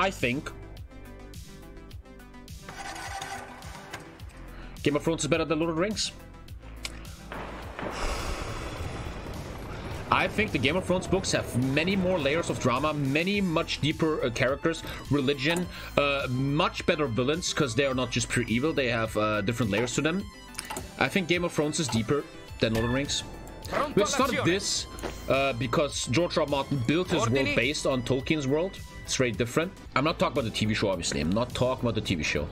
I think Game of Thrones is better than Lord of the Rings. I think the Game of Thrones books have many more layers of drama, many much deeper uh, characters, religion, uh, much better villains because they are not just pure evil, they have uh, different layers to them. I think Game of Thrones is deeper than Lord of the Rings. We started this uh, because George R. R. Martin built his world based on Tolkien's world. It's very different. I'm not talking about the TV show, obviously. I'm not talking about the TV show.